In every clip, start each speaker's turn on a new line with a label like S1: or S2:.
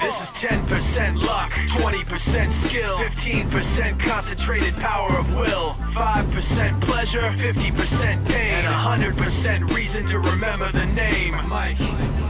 S1: this,
S2: is 10% luck, 20% skill, 15% concentrated power of will, 5% pleasure, 50% pain, and 100% reason to remember the name. Mike.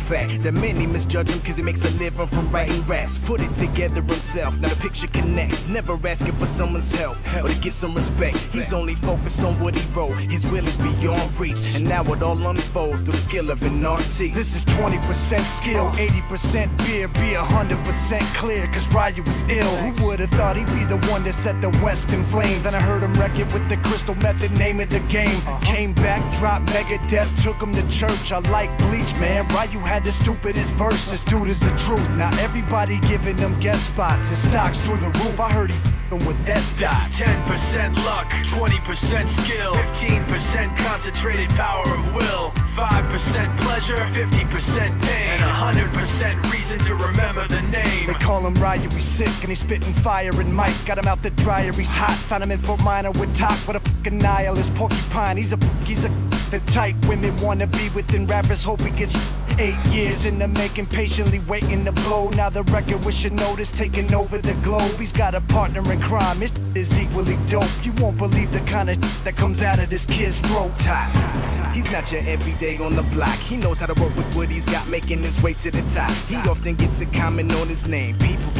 S3: fact that many misjudge him cause he makes a living from writing raps. Put it together himself, now the picture connects. Never asking for someone's help or to get some respect. He's only focused on what he wrote, his will is beyond reach. And now it all unfolds through the skill of an artist.
S4: This is 20% skill, 80% beer, be 100% clear, cause Ryu was ill. Who would've thought he'd be the one that set the West in flames? Then I heard him wreck it with the crystal method, name of the game. Uh-huh. Came back, dropped Megadeth, took him to church. I like Bleach, man. Ryu had the stupidest verse, this dude is the truth. Now everybody giving them guest spots, his stocks through the roof. I heard he f***ing with that
S2: This is 10% luck, 20% skill, 15% concentrated power of will, 5% pleasure, 50% pain, and 100% reason to remember the name.
S4: They call him Ryu, he's sick and he's spitting fire and Mike got him out the dryer, he's hot. Found him in Fort Minor with talk, what a fucking nihilist porcupine. He's a he's a the type women wanna be within rappers. Hope he gets eight years in the making, patiently waiting to blow. Now the record with notice taking over the globe. He's got a partner in crime, his is equally dope. You won't believe the kind of that comes out of this kid's throat.
S3: top. He's not your everyday on the block. He knows how to work with what he's got, making his way to the top. He often gets a comment on his name. People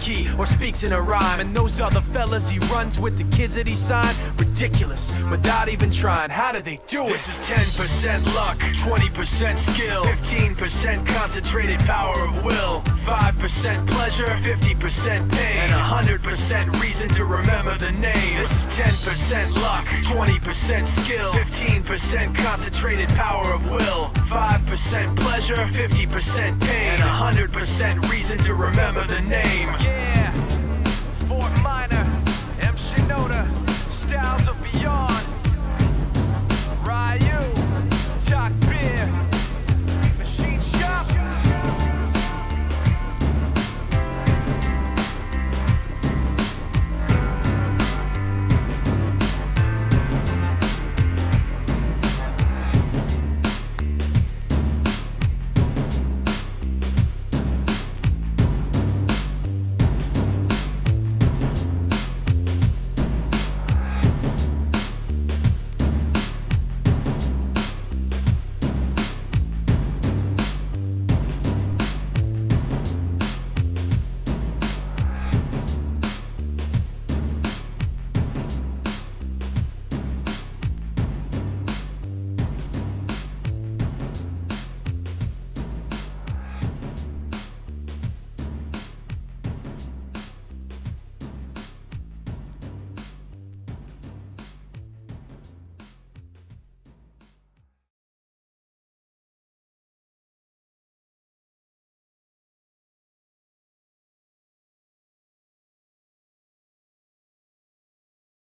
S2: key or speaks in a rhyme. And those other fellas he runs with, the kids that he signed, ridiculous without even trying. How do they do it? This is 10% luck, 20% skill, 15% concentrated power of will, 5% pleasure, 50% pain, and 100% reason to remember the name. This is 10% luck, 20% skill, 15% concentrated power of will, 5% pleasure, 50% pain, and 100% reason to remember the name.
S1: Yeah,